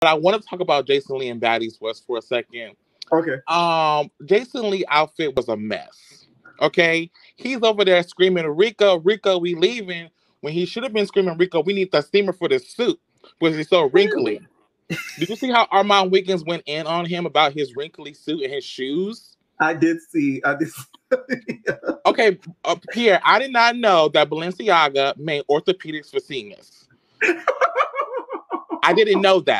But I want to talk about Jason Lee and Baddies West for a second. Okay. Um, Jason Lee outfit was a mess. Okay, he's over there screaming, "Rico, Rico, we leaving!" When he should have been screaming, "Rico, we need the steamer for the suit," because he's so wrinkly. Did you see how Armon Wiggins went in on him about his wrinkly suit and his shoes? I did see. I did. Okay, uh, Pierre, I did not know that Balenciaga made orthopedics for seniors. I didn't know that.